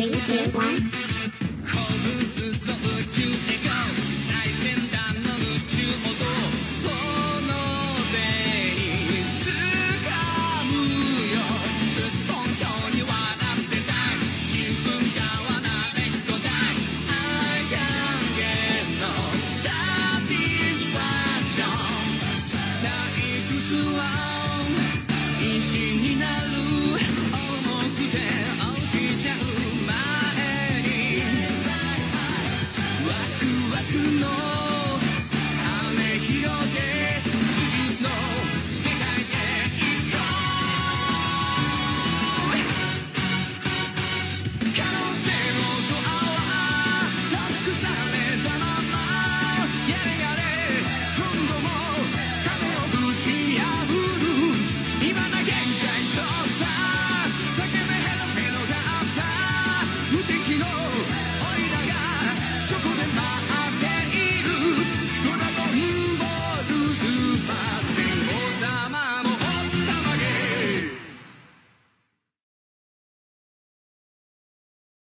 three, two, one. Why? No.